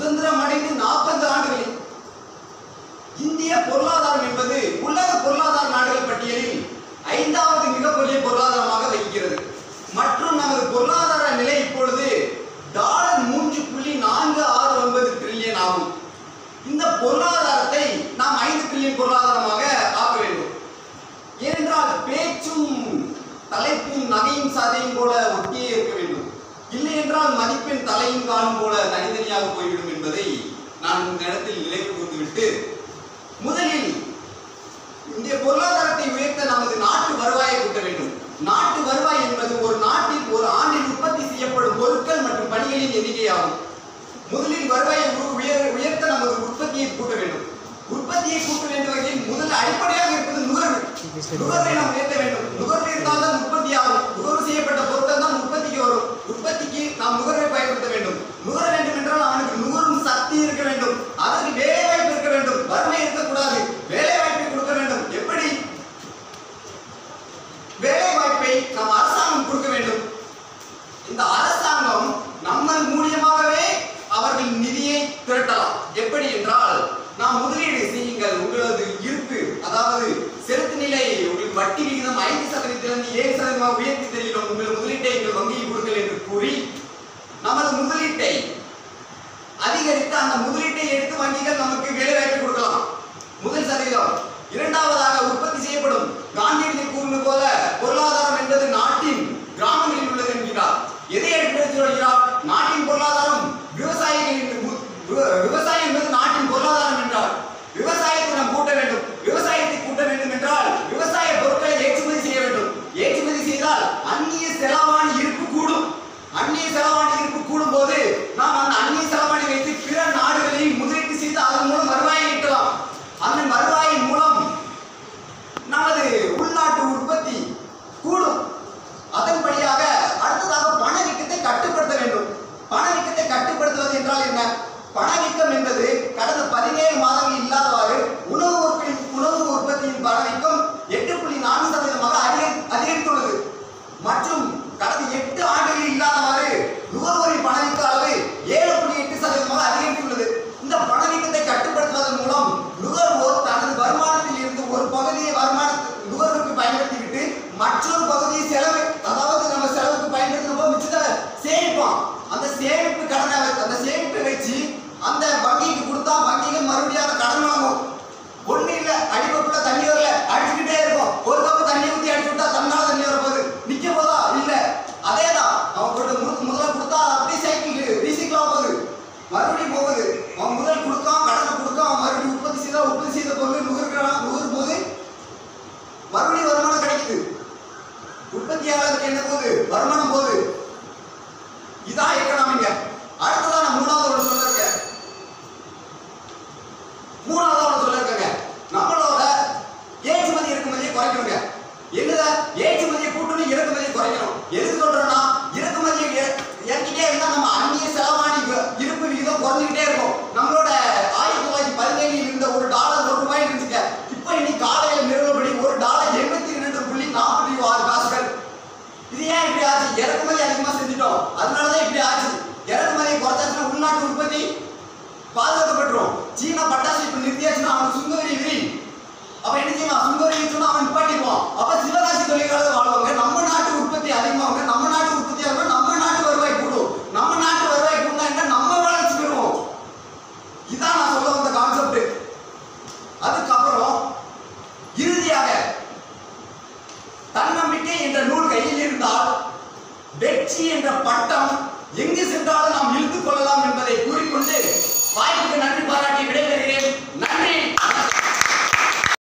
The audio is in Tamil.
சுதந்திரம் அடைந்து நாற்பது ஆண்டுகளில் இந்திய பொருளாதாரம் என்பது உலக பொருளாதார நாடுகள் பட்டியலில் ஐந்தாவது மிகப்பெரிய பொருளாதாரமாக வகிக்கிறது மற்றும் நமது பொருளாதார நிலை இப்பொழுது டாலர் மூன்று புள்ளி நான்கு ஆறு ஒன்பது ட்ரில்லியன் ஆகும். இந்த பொருளாதாரத்தை நாம் ஐந்து ட்ரில்லியன் பொருளாதாரமாக ஆக்க வேண்டும். ஏனென்றால் பேச்சும் தலைப்பும் நகையும் சதையும் போல ஒட்டியே இருக்க வேண்டும். இல்லை என்றால் மதிப்பெண் தலையும் காணும் போல தனித்தனியாக போய்விடும் என்பதை நான் இந்த இடத்தில் நினைவு கூர்ந்துவிட்டு முதலில் இந்திய பொருளாதாரத்தை உயர்த்த நமது நாட்டு வருவாயை கூட்ட வேண்டும். நாட்டு வருவாய் என்பது ஒரு நாட்டில் ஒரு ஆண்டில் உற்பத்தி செய்யப்படும் பொருட்கள் மற்றும் பணிகளின் எண்ணிக்கையாகும். முதலில் வருவாயை உயர் உயர்த்த நமது உற்பத்தியை கூட்ட வேண்டும். உற்பத்தியை கூட்ட வேண்டும் வகையில் முதல் அடிப்படையாக இருப்பது நுகர்வு. நுகர்வை நாம் உயர்த்த வேண்டும். நுகர்வு இருந்தால்தான் உற்பத்தி ஆகும் வட்டி விகிதம் ஐந்து சதவீதத்திலிருந்து ஏழு சதவீதமாக உயர்த்தி தருகிறோம் உங்கள் முதலீட்டை எங்கள் வங்கியில் கொடுங்கள் என்று கூறி நமது முதலீட்டை அதிகரித்து அந்த முதலீட்டை எடுத்து வங்கிகள் நமக்கு வேலை வாய்ப்பு கொடுக்கலாம். முதல் சதவீதம். இரண்டாவதாக உற்பத்தி செய்யப்படும் காந்தியடிகள் கூறுவது போல பொருளாதாரம் என்பது நாட்டின் கிராமங்களில் உள்ளது என்கிறார். எதை எடுத்து சொல்கிறார்? நாட்டின் பொருளாதாரம் விவசாயிகளின் மு- மறுபடியும் போகுது. அவன் முதல் கொடுத்தான் கடனை கொடுத்தான் அவன் மறுபடியும் உற்பத்தி செய்தா உற்பத்தி செய்த பொருள் நுகர்கிறான் நுகரும் போது மறுபடியும் வருமானம் கிடைக்குது. உற்பத்தியாளருக்கு என்ன போகுது? வருமானம் போகுது. இதான் எக்கனாமிங்க அடுத்ததான் நான் மூணாவது ஒன்று சொல்லிருக்கேன். மூணாவது ஒன்று சொல்லிருக்கேங்க. நம்மளோட ஏற்றுமதி இறக்குமதியை குறைக்கணுங்க. என்னத? ஏற்றுமதியை கூட்டணும் இறக்குமதியை குறைக்கணும். எதுக்கு சொல்றேன்னா இறக்குமதி அதிகமாக செஞ்சுட்டோம். அதனாலதான் இப்படி ஆச்சு. இறக்குமதி குறைச்சாச்சுன்னா உள்நாட்டு உற்பத்தி பாதுகாக்கப்பட்டுரும். சீனா பட்டாசு இப்ப நிறுத்தியாச்சுன்னா அவன் சுங்கவரி விரி அப்ப என்ன செய்வான் சுங்கவரி விரிச்சுன்னா அவன் நிப்பாட்டிடுவான் அப்ப சிவகாசி தொழிலாளர் வாழ்வாங்க. நம்ம நாட்டு உற்பத்தி அதிகமாகுங்க. நம்ம நாட்டு உற்பத்தி ஆகும் நம்ம நாட்டு வருவாய் கூடும். நம்ம நாட்டு வருவாய் கூடா என்ன? நம்ம வளர்ச்சி பெறுவோம். இதான் நான் சொல்ல வந்த கான்செப்ட் அதுக்கப்புறம் வெற்றி என்ற பட்டம் எங்கு சென்றாலும் நாம் இழுத்துக் கொள்ளலாம் என்பதை கூறிக்கொண்டு வாய்ப்புக்கு நன்றி பாராட்டி விடைபெறுகிறேன்.